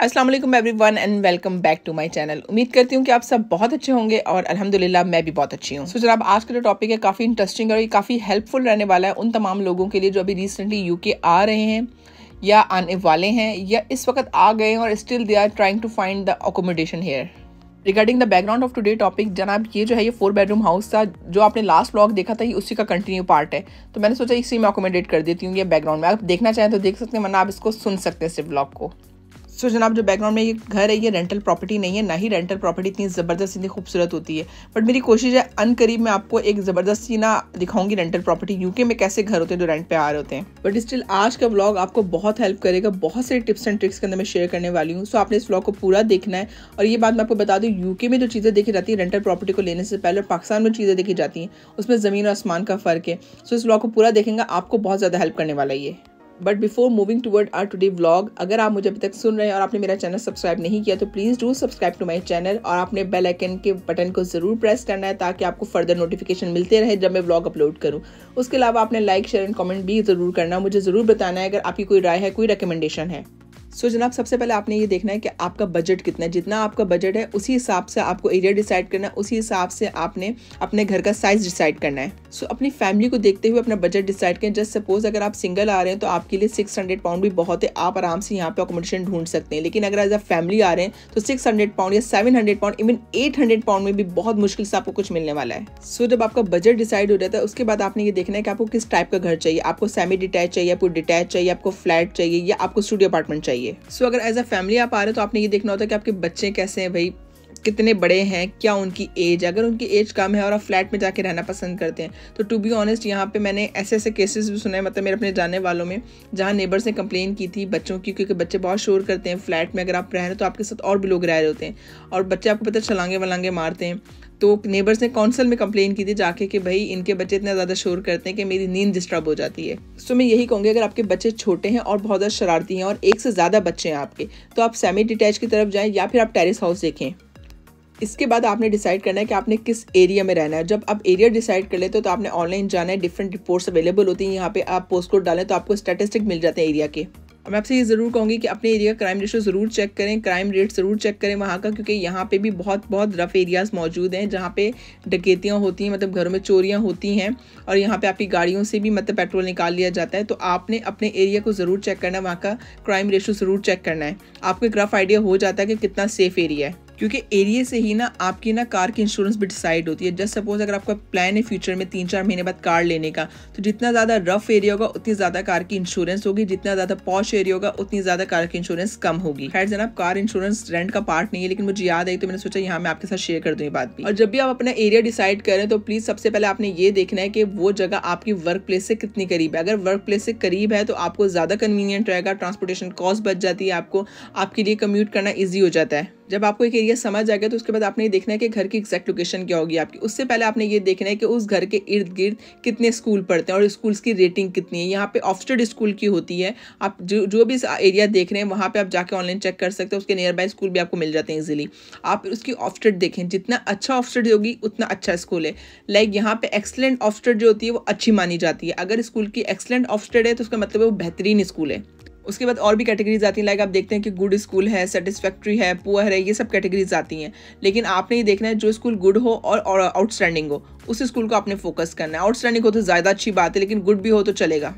अस्सलाम वालेकुम everyone and welcome back to my channel उम्मीद करती हूँ कि आप सब बहुत अच्छे होंगे और अल्हम्दुलिल्लाह मैं भी बहुत अच्छी हूँ। सो so, जनाब आज का जो टॉपिक है काफ़ी इंटरेस्टिंग और ये काफ़ी हेल्पफुल रहने वाला है उन तमाम लोगों के लिए जो अभी रिसेंटली यूके आ रहे हैं या आने वाले हैं या इस वक्त आ गए हैं और still they are trying to find the accommodation here regarding the background of today topic जनाब ये जो है ये फोर बेडरूम हाउस था जो आपने लास्ट ब्लॉग देखा था ये उसी का कंटिन्यू पार्ट है। तो मैंने सोचा इसी में अकोमोडेट कर देती हूँ ये बैकग्राउंड में। आप देखना चाहें तो देख सकते हैं वरना आप इसको सुन सकते हैं सिर्फ़ ब्लॉग को। सो so, जनाब जो बैकग्राउंड में ये घर है ये रेंटल प्रॉपर्टी नहीं है ना ही रेंटल प्रॉपर्टी इतनी ज़बरदस्त इतनी खूबसूरत होती है। बट मेरी कोशिश है अन करीब मैं आपको एक ज़बरदस्त सी ना दिखाऊँगी रेंटल प्रॉपर्टी यूके में कैसे घर होते हैं जो रेंट पे आ रहे होते हैं। बट स्टिल आज का ब्लॉग आपको बहुत हेल्प करेगा बहुत सारे टिप्स एंड ट्रिक्स के अंदर मैं शेयर करने वाली हूँ। सो आपने इस ब्लॉग को पूरा देखना है। और ये बात मैं आपको बता दूँ यूके में जो चीज़ें देखी जाती है रेंटल प्रॉपर्टी को लेने से पहले पाकिस्तान में चीज़ें देखी जाती हैं उसमें ज़मीन और आसमान का फ़र्क है। सो इस ब्लॉग को पूरा देखेंगे आपको बहुत ज़्यादा हेल्प करने वाला ये। But before moving toward our today vlog अगर आप मुझे अभी तक सुन रहे हैं और आपने मेरा चैनल सब्सक्राइब नहीं किया तो please do subscribe to my channel और आपने बेल आइकन के बटन को ज़रूर प्रेस करना है ताकि आपको फर्दर नोटिफिकेशन मिलते रहे जब मैं व्लॉग अपलोड करूँ। उसके अलावा आपने लाइक शेयर एंड कॉमेंट भी ज़रूर करना। मुझे ज़रूर बताना है अगर आपकी कोई राय है, कोई रिकमेंडेशन है। सो so, जनाब सबसे पहले आपने ये देखना है कि आपका बजट कितना है। जितना आपका बजट है उसी हिसाब से आपको एरिया डिसाइड करना है उसी हिसाब से आपने अपने घर का साइज़ डिसाइड करना है। सो so, अपनी फैमिली को देखते हुए अपना बजट डिसाइड करें। जस्ट सपोज़ अगर आप सिंगल आ रहे हैं तो आपके लिए सिक्स हंड्रेड पाउंड भी बहुत है आप आराम से यहाँ पे अकोमोडेशन ढूंढ सकते हैं। लेकिन अगर एज अ फैमिली आ रहे हैं तो सिक्स हंड्रेड पाउंड या seven hundred pound even eight hundred pound में भी बहुत मुश्किल से आपको कुछ मिलने वाला है। सो so, जब आपका बजट डिसाइड हो जाता है उसके बाद आपने ये देखना है कि आपको किस टाइप का घर चाहिए। आपको सेमी डिटैच चाहिए आपको डिटैच चाहिए आपको फ्लैट चाहिए या आपको स्टूडियो अपार्टमेंट चाहिए। सो so, अगर एज अ फैमिली आप आ रहे हो तो आपने ये देखना होता है कि आपके बच्चे कैसे हैं भाई कितने बड़े हैं, क्या उनकी एज अगर उनकी एज कम है और आप फ्लैट में जाके रहना पसंद करते हैं तो टू बी ऑनेस्ट यहाँ पे मैंने ऐसे ऐसे केसेस भी सुने मतलब मेरे अपने जानने वालों में, जहाँ नेबर्स ने कंप्लेन की थी बच्चों की, क्योंकि बच्चे बहुत शोर करते हैं फ्लैट में, अगर आप रह रहे हो तो आपके साथ और भी लोग रह रहे होते हैं, और बच्चे आपको पता छलांगे वलांगे मारते हैं। तो नेबर्स ने काउंसिल में कंप्लेन की थी जाके कि भाई इनके बच्चे इतना ज़्यादा शोर करते हैं कि मेरी नींद डिस्टर्ब हो जाती है। सो मैं यही कहूँगी, अगर आपके बच्चे छोटे हैं और बहुत ज़्यादा शरारती हैं और एक से ज़्यादा बच्चे हैं आपके तो आप सेमी डिटैच की तरफ़ जाएँ या फिर आप टेरिस हाउस देखें। इसके बाद आपने डिसाइड करना है कि आपने किस एरिया में रहना है। जब आप एरिया डिसाइड कर लेते हो तो आपने ऑनलाइन जाना है डिफरेंट रिपोर्ट्स अवेलेबल होती हैं। यहाँ पे आप पोस्ट कोड डालें तो आपको स्टेटिस्टिक मिल जाते हैं एरिया के। मैं आपसे ये ज़रूर कहूँगी कि अपने एरिया क्राइम रेशो ज़रूर चेक करें क्राइम रेट ज़रूर चेक करें वहाँ का, क्योंकि यहाँ पे भी बहुत बहुत रफ़ एरियाज़ मौजूद हैं, जहाँ पे डकैतियाँ होती हैं मतलब घरों में चोरियाँ होती हैं, और यहाँ पे आपकी गाड़ियों से भी मतलब पेट्रोल निकाल लिया जाता है। तो आपने अपने एरिया को ज़रूर चेक करना है, वहाँ का क्राइम रेशो ज़रूर चेक करना है। आपको एक रफ़ आइडिया हो जाता है कि कितना सेफ़ एरिया है। क्योंकि एरिए से ही ना आपकी ना कार की इंश्योरेंस भी डिसाइड होती है। जस्ट सपोज़ अगर आपका प्लान है फ्यूचर में तीन चार महीने बाद कार लेने का तो जितना ज़्यादा रफ एरिया होगा, उतनी ज़्यादा कार की इंश्योरेंस होगी। जितना ज़्यादा पॉश एरिया होगा, उतनी ज़्यादा कार की इंश्योरेंस कम होगी। खैर जनाब कार इंश्योरेंस रेंट का पार्ट नहीं है, लेकिन मुझे याद है तो मैंने सोचा यहाँ मैं आपके साथ शेयर कर दूँ ये बात भी। और जब भी आप अपना एरिया डिसाइड करें तो प्लीज़ सबसे पहले आपने ये देखना है कि वो जगह आपकी वर्क प्लेस से कितनी करीब है। अगर वर्क प्लेस से करीब है तो आपको ज़्यादा कन्वीनियंट रहेगा ट्रांसपोर्टेशन कॉस्ट बच जाती है आपको, आपके लिए कम्यूट करना ईजी हो जाता है। जब आपको एक एरिया समझ आ गया तो उसके बाद आपने ये देखना है कि घर की एग्जैक्ट लोकेशन क्या होगी आपकी। उससे पहले आपने ये देखना है कि उस घर के इर्द गिर्द कितने स्कूल पढ़ते हैं और स्कूल्स की रेटिंग कितनी है। यहाँ पे ऑफस्टेड स्कूल की होती है। आप जो जो भी एरिया देख रहे हैं, वहाँ पर आप जाके ऑनलाइन चेक कर सकते हैं। उसके नियर बाय स्कूल भी आपको मिल जाते हैं ईजिली आप उसकी ऑफस्टेड देखें। जितना अच्छा ऑफस्टेड होगी, उतना अच्छा स्कूल है। लाइक यहाँ पे एक्सलेंट ऑफस्टेड जो होती है, वो अच्छी मानी जाती है। अगर स्कूल की एक्सलेंट ऑफस्टेड है तो उसका मतलब वो बेहतरीन स्कूल है। उसके बाद और भी कैटेगरीज आती हैं लाइक आप देखते हैं कि गुड स्कूल है सेटिस्फैक्ट्री है पुअर है ये सब कैटेगरीज आती हैं। लेकिन आपने ये देखना है जो स्कूल गुड हो और आउटस्टैंडिंग हो उस स्कूल को आपने फोकस करना है। आउटस्टैंडिंग हो तो ज़्यादा अच्छी बात है लेकिन गुड भी हो तो चलेगा।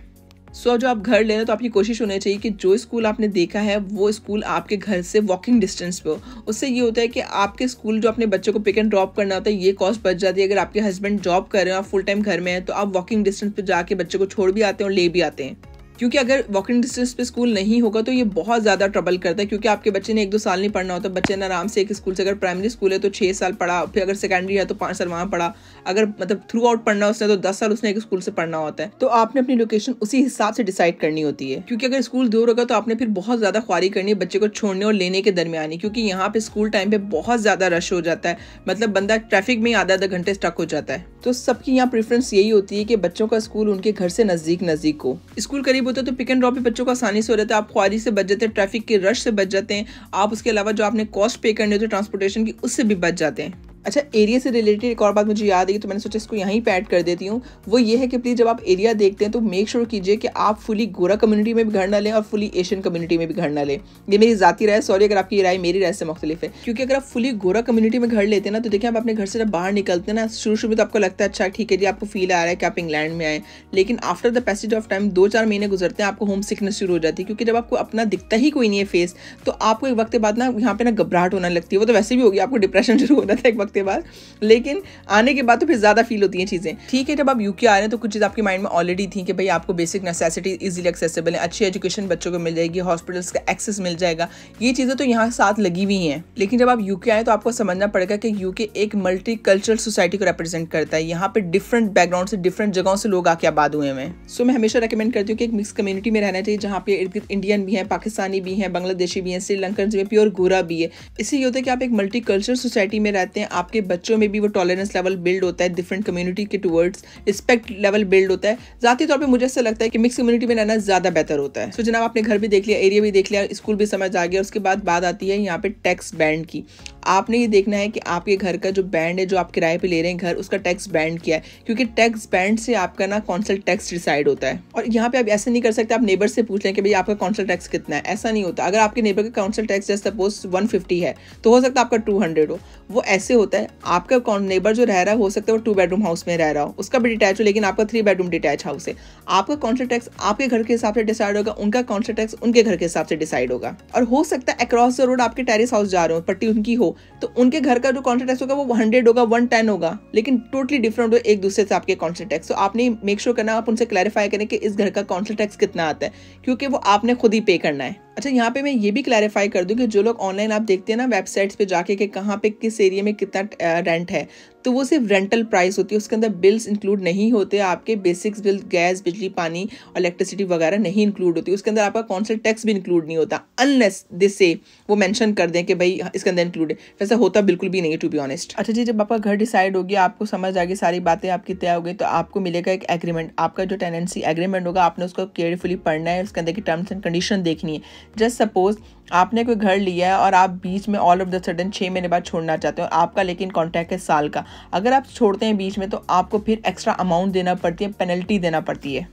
सो so, जो आप घर ले रहे हो तो आपकी कोशिश होनी चाहिए कि जो स्कूल आपने देखा है वो स्कूल आपके घर से वॉकिंग डिस्टेंस पे हो। उससे ये होता है कि आपके स्कूल जो अपने बच्चों को पिक एंड ड्रॉप करना होता है ये कॉस्ट बच जाती है। अगर आपके हस्बैंड जॉब कर रहे हैं आप फुल टाइम घर में हैं तो आप वॉकिंग डिस्टेंस पर जाके बच्चे को छोड़ भी आते हैं और ले भी आते हैं। क्योंकि अगर वॉकिंग डिस्टेंस पे स्कूल नहीं होगा तो ये बहुत ज़्यादा ट्रबल करता है, क्योंकि आपके बच्चे ने एक दो साल नहीं पढ़ना होता। बच्चे ने आराम से एक स्कूल से अगर प्राइमरी स्कूल है तो छः साल पढ़ा, फिर अगर सेकेंडरी है तो पाँच साल वहाँ पढ़ा। अगर मतलब थ्रू आउट पढ़ना उसने तो दस साल उसने एक स्कूल से पढ़ना होता है। तो आपने अपनी लोकेशन उसी हिसाब से डिसाइड करनी होती है। क्योंकि अगर स्कूल दूर होगा तो आपने फिर बहुत ज़्यादा ख्वारी करनी है बच्चे को छोड़ने और लेने के दरमियानी क्योंकि यहाँ पे स्कूल टाइम पे बहुत ज़्यादा रश हो जाता है। मतलब बंदा ट्रैफ़िक में आधा आधा घंटे स्टक हो जाता है। तो सबकी यहाँ प्रेफरेंस यही होती है कि बच्चों का स्कूल उनके घर से नज़दीक नज़दीक हो। स्कूल करीब होता है तो पिक एंड ड्रॉप भी बच्चों को आसानी से हो जाता है। आप ख्वारी से बच जाते हैं ट्रैफ़िक के रश से बच जाते हैं। आप उसके अलावा जो आपने कॉस्ट पे करनी होती है ट्रांसपोर्टेशन की, उससे भी बच जाते हैं। अच्छा एरिया से रिलेटेड एक और बात मुझे याद आई तो मैंने सोचा इसको यहीं पे ऐड कर देती हूँ। वो ये है कि प्लीज़ जब आप एरिया देखते हैं तो मेक श्योर कीजिए कि आप फुली गोरा कम्युनिटी में भी घर ना लें और फुली एशियन कम्युनिटी में भी घर ना लें। ये मेरी जाती राय सॉरी अगर आपकी राय मेरी राय से मुख्तलिफ़ है। क्योंकि अगर आप फुली गोरा कम्युनिटी में घर लेते हैं ना तो देखिए आप अपने घर से जब बाहर निकलते हैं ना शुरू शुरू में तो आपको लगता है अच्छा ठीक है जी, आपको फील आ रहा है कि आप इंग्लैंड में आए। लेकिन after the passage of time दो चार महीने गुजरते हैं, आपको होम सिकनेस शुरू हो जाती है। क्योंकि जब आपको अपना दिखता ही कोई नहीं है फेस तो आपको एक वक्त के बाद ना, यहाँ पे ना घबराहट होने लगती है। वो तो वैसे भी होगी, आपको डिप्रेशन शुरू हो जाता है एक वक्त बाद। लेकिन आने के बाद तो फिर ज़्यादा फील होती हैं चीज़ें। ठीक है, जब आप यूके आ रहे हैं तो कुछ चीज़ आपके माइंड में ऑलरेडी थी कि भाई आपको बेसिक नेसेसिटी इजीली एक्सेसिबल है, अच्छी एजुकेशन बच्चों को मिल जाएगी हॉस्पिटल्स का एक्सेस मिल जाएगा। ये चीज़ें तो यहाँ साथ लगी हुई हैं। लेकिन जब आप यूके आए तो आपको समझना पड़ेगा कि यूके एक मल्टी कल्चरल सोसाइटी को रिप्रेजेंट करता है। यहाँ पे डिफरेंट बैकग्राउंड से डिफरेंट जगहों से लोग आके आबाद हुए हैं। सो मैं हमेशा रिकमेंड करती हूँ कि एक मिक्स कम्युनिटी में रहना चाहिए, जहाँ पे इंडियन भी है पाकिस्तानी भी है बांग्लादेशी भी है श्रीलंकन भी प्योर गोरा भी है। इससे ये होता है कि आप एक मल्टी कल्चरल सोसाइटी में रहते हैं आपके बच्चों में भी वो टॉलरेंस लेवल बिल्ड होता है डिफरेंट कम्युनिटी के टूवर्ड्स रिस्पेक्ट लेवल बिल्ड होता है। ज़ाती तौर पर मुझे ऐसा लगता है कि मिक्स कम्युनिटी में रहना ज़्यादा बेहतर होता है। सो जनाब, आपने घर भी देख लिया एरिया भी देख लिया स्कूल भी समझ आ गया, उसके बाद बात आती है यहाँ पे टैक्स बैंड की। आपने ये देखना है कि आपके घर का जो बैंड है, जो आप किराए पे ले रहे हैं घर, उसका टैक्स बैंड किया है? क्योंकि टैक्स बैंड से आपका ना कौंसल टैक्स डिसाइड होता है। और यहाँ पे आप ऐसे नहीं कर सकते, आप नेबर से पूछ लें कि भाई आपका कौंसल टैक्स कितना है। ऐसा नहीं होता। अगर आपके नेबर का काउंसिल टैक्स जैसे सपोज़ वन है तो हो सकता है आपका टू हो। वो ऐसे होता है। आपका नेबर जो रह रहा है, हो सकता है वो टू बेडरूम हाउस में रह रहा हो। उसका भी डिटैच हो, लेकिन आपका थ्री बेडरूम डिटैच हाउस है। आपका काउंसिल टैक्स आपके घर के हिसाब से डिसाइड होगा, उनका काउंसिल टैक्स उनके घर के हिसाब से डिसाइड होगा। और हो सकता है अक्रॉस द रोड आपके टेरिस हाउस जा रहे हो, पट्टी उनकी हो। तो उनके घर का जो कॉन्सेंट टैक्स होगा, वो हंड्रेड होगा वन टेन होगा। लेकिन टोटली डिफरेंट हो एक दूसरे से आपके कॉन्सेंट टैक्स तो आपने मेक श्योर करना, आप उनसे क्लैरिफाई करें कि इस घर का कॉन्सेंट टैक्स कितना आता है, क्योंकि वो आपने खुद ही पे करना है। अच्छा यहाँ पे मैं ये भी क्लैरिफाई कर दूँ कि जो लोग ऑनलाइन आप देखते हैं ना वेबसाइट्स पे जाके कि कहाँ पे किस एरिया में कितना रेंट है तो वो सिर्फ़ रेंटल प्राइस होती है, उसके अंदर बिल्स इंक्लूड नहीं होते, आपके बेसिक्स बिल, गैस, बिजली, पानी और इलेक्ट्रिसिटी वगैरह नहीं इंक्लूड होती, उसके अंदर आपका कौन सा टैक्स भी इंक्लूड नहीं होता अनलेस दिस से वो मेंशन कर दें कि भाई इसके अंदर इंक्लूड वैसा होता बिल्कुल भी नहीं टू बी ऑनेस्ट अच्छा जी, जब आपका घर डिसाइड होगी आपको समझ आ गई सारी बातें आपकी तय हो गई तो आपको मिलेगा एक एग्रीमेंट आपका जो टेनेंसी एग्रीमेंट होगा, आपने उसको केयरफुली पढ़ना है, उसके अंदर की टर्म्स एंड कंडीशन देखनी है जस्ट सपोज़ आपने कोई घर लिया है और आप बीच में ऑल ऑफ़ द सडन छः महीने बाद छोड़ना चाहते हो, आपका लेकिन कॉन्ट्रैक्ट है साल का। अगर आप छोड़ते हैं बीच में तो आपको फिर एक्स्ट्रा अमाउंट देना पड़ती है पेनल्टी देना पड़ती है।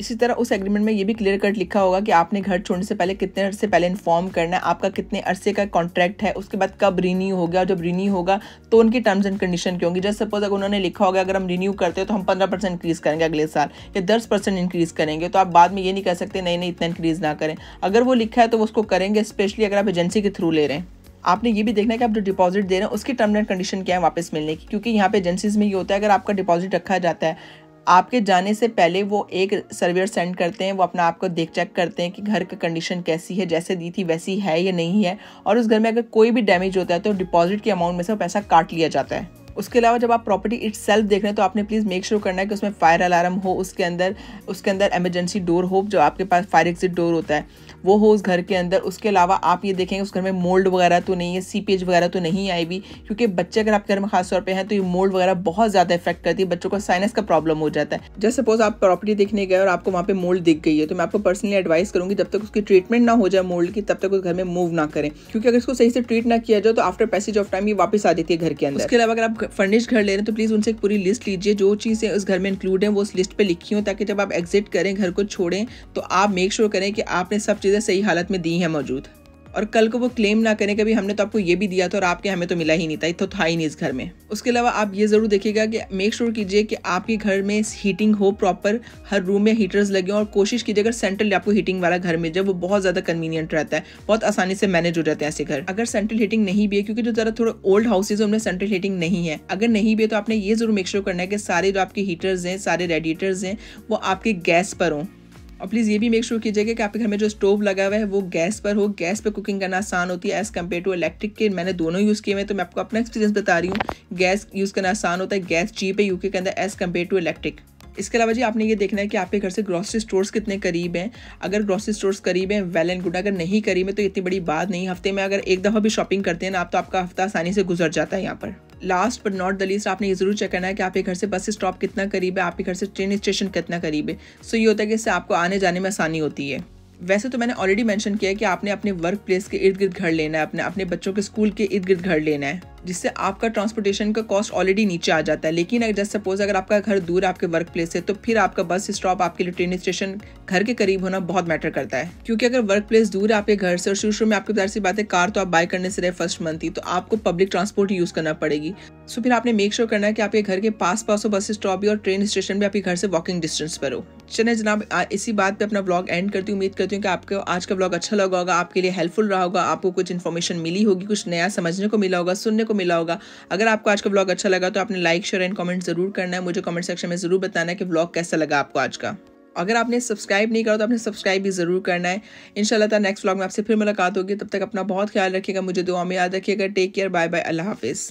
इसी तरह उस एग्रीमेंट में ये भी क्लियर कट लिखा होगा कि आपने घर छोड़ने से पहले कितने अरसे पहले इन्फॉर्म करना है, आपका कितने अरसे का कॉन्ट्रैक्ट है, उसके बाद कब रिन्यू होगा जब रिन्यू होगा तो उनकी टर्म्स एंड कंडीशन क्या होंगी? जैसे सपोज़ अगर उन्होंने लिखा होगा, अगर हम रिन्यू करते हैं तो हम पंद्रह परसेंट इंक्रीज करेंगे अगले साल या दस परसेंट इंक्रीज करेंगे तो आप बाद में ये नहीं कह सकते, नहीं नहीं, इतना इंक्रीज ना करें। अगर वो लिखा है तो उसको करेंगे स्पेशली अगर आप एजेंसी के थ्रू ले रहे हैं। आपने ये भी देखना है कि आप जो डिपॉजिट दे रहे हैं, उसकी टर्म एंड कंडीशन क्या है वापस मिलने की, क्योंकि यहाँ पे एजेंसीज में ये होता है, अगर आपका डिपॉजिट रखा जाता है आपके जाने से पहले वो एक सर्वेयर सेंड करते हैं, वो अपना आपको देख चेक करते हैं कि घर का कंडीशन कैसी है, जैसे दी थी वैसी है या नहीं है। और उस घर में अगर कोई भी डैमेज होता है तो डिपॉजिट के अमाउंट में से वो पैसा काट लिया जाता है। उसके अलावा जब आप प्रॉपर्टी इट सेल्फ देख रहे हैं तो आपने प्लीज़ मेक श्योर करना है कि उसमें फायर अलार्म हो, उसके अंदर उसके अंदर एमरजेंसी डोर हो, जो आपके पास फायर एग्जिट डोर होता है, वो हो उस घर के अंदर। उसके अलावा आप ये देखेंगे, उस घर में मोल्ड वगैरह तो नहीं है सीपेज वगैरह तो नहीं आई भी, क्योंकि बच्चे अगर आपके घर में खास तौर पर हैं तो ये मोल्ड वगैरह बहुत ज़्यादा इफ़ेक्ट करती है, बच्चों को साइनस का प्रॉब्लम हो जाता है। जैसे सपोज़ आप प्रॉपर्टी देखने गए और आपको वहाँ पे मोल्ड दिख गई है तो मैं आपको पर्सनली एडवाइस करूँगी, जब तक उसकी ट्रीटमेंट ना हो जाए मोल्ड की, तब तक उस घर में मूव ना करें। क्योंकि अगर इसको सही से ट्रीट ना किया जाए तो आफ्टर पैसेज ऑफ़ टाइम ये वापस आ जाती है घर के अंदर। उसके अलावा अगर आप फर्निश घर ले रहे हैं तो प्लीज़ उनसे एक पूरी लिस्ट लीजिए। जो चीज़ें उस घर में इंक्लूड है, वो उस लिस्ट पे लिखी हो, ताकि जब आप एग्जिट करें, घर को छोड़ें तो आप मेक श्योर करें कि आपने सब चीज़ें सही हालत में दी हैं मौजूद। और कल को वो क्लेम ना करें कि भाई हमने तो आपको ये भी दिया था और आपके हमें तो मिला ही नहीं था तो था ही नहीं इस घर में। उसके अलावा आप ये ज़रूर देखिएगा कि मेक श्योर कीजिए कि आपके घर में हीटिंग हो प्रॉपर हर रूम में हीटर्स लगे और कोशिश कीजिए अगर सेंट्रल आपको हीटिंग वाला घर में जब वो बहुत ज़्यादा कन्वीनियंट रहता है, बहुत आसानी से मैनेज हो जाते हैं ऐसे घर। अगर सेंट्रल हीटिंग नहीं भी है, क्योंकि जो ज़रा थोड़े ओल्ड हाउसेज उनमें सेंट्रल हीटिंग नहीं है। अगर नहीं भी है तो आपने ये ज़रूर मेक श्योर करना है कि सारे जो आपके हीटर्स हैं, सारे रेडिएटर्स हैं, वो आपके गैस पर हों। और प्लीज़ ये भी मेक श्योर कीजिएगा कि आपके घर में जो स्टोव लगा हुआ है, वो गैस पर हो। गैस पर कुकिंग करना आसान होती है एज़ कंपेयर टू इलेक्ट्रिक के। मैंने दोनों यूज़ किए हैं तो मैं आपको अपना एक्सपीरियंस बता रही हूँ। गैस यूज़ करना आसान होता है। गैस चीप है यूके के अंदर एज़ कंपेयर टू इलेक्ट्रिक इसके अलावा जी आपने ये देखना है कि आपके घर से ग्रॉसरी स्टोर्स कितने करीब हैं। अगर ग्रॉसरी स्टोर्स करीब हैं वेल एंड गुड अगर नहीं करीब है तो इतनी बड़ी बात नहीं। हफ़्ते में अगर एक दफ़ा भी शॉपिंग करते हैं ना, आप तो आपका हफ़्ता आसानी से गुजर जाता है यहाँ पर। Last but not the least आपने ये ज़रूर चेक करना है कि आपके घर से बस स्टॉप कितना करीब है आपके घर से ट्रेन स्टेशन कितना करीब है। सो so, ये होता है कि इससे आपको आने जाने में आसानी होती है। वैसे तो मैंने ऑलरेडी मेंशन किया है कि आपने अपने वर्क प्लेस के इर्द गिर्द घर लेना है, अपने अपने बच्चों के स्कूल के इर्द गिर्द घर लेना है, जिससे आपका ट्रांसपोर्टेशन का कॉस्ट ऑलरेडी नीचे आ जाता है। लेकिन अगर जैसे सपोज़ अगर आपका घर दूर है, आपके वर्क प्लेस से तो फिर आपका बस स्टॉप आपके लिए ट्रेन स्टेशन घर के करीब होना बहुत मैटर करता है। क्योंकि अगर वर्क प्लेस दूर है आपके घर से, और शुरू शुरू में आपके पास सी बात है, कार तो आप बाय करने से रहे फ़र्स्ट मंथ ही तो आपको पब्लिक ट्रांसपोर्ट यूज़ करना पड़ेगी। सो फिर आपने मेक श्योर करना है कि आपके घर के पास पास हो बस स्टॉप भी और ट्रेन स्टेशन भी आपके घर से वॉकिंग डिस्टेंस पर हो। चले जनाब इसी बात पे अपना ब्लॉग एंड करती हूँ, उम्मीद करती हूँ कि आपको, आज का ब्लॉग अच्छा लगा होगा, आपके लिए हेल्पफुल रहा होगा, आपको कुछ इन्फॉर्मेशन मिली होगी, कुछ नया समझने को मिला होगा, सुनने को मिला होगा। अगर आपको आज का ब्लॉग अच्छा लगा तो आपने लाइक शेयर एंड कमेंट ज़रूर करना है। मुझे कमेंट सेक्शन में ज़रूर बताना है कि ब्लॉग कैसा लगा आपको आज का। अगर आपने सब्सक्राइब नहीं करा तो आपने सब्सक्राइब भी ज़रूर करना है। इंशाल्लाह नेक्स्ट ब्लॉग में आपसे फिर मुलाकात होगी। तब तक अपना बहुत ख्याल रखिएगा, मुझे दुआ में याद रखिएगा। Take care bye bye Allah हाफिज़।